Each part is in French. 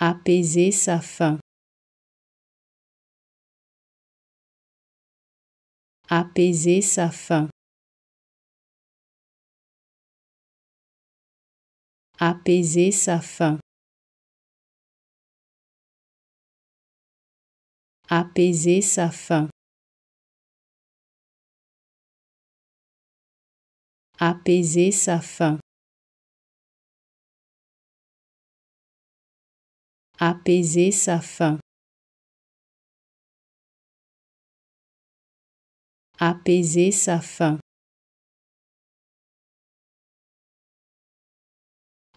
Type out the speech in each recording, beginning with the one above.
apaiser sa faim, apaiser sa faim, apaiser sa faim, apaiser sa faim, apaiser sa faim. Apaiser sa faim, apaiser sa faim,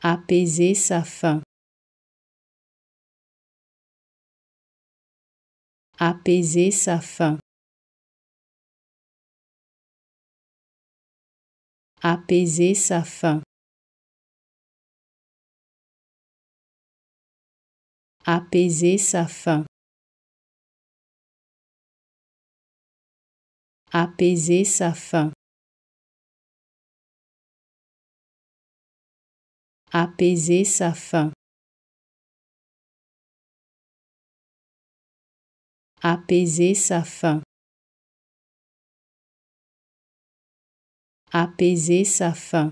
apaiser sa faim, apaiser sa faim, apaiser sa faim. Apaiser sa faim, apaiser sa faim, apaiser sa faim, apaiser sa faim, apaiser sa faim.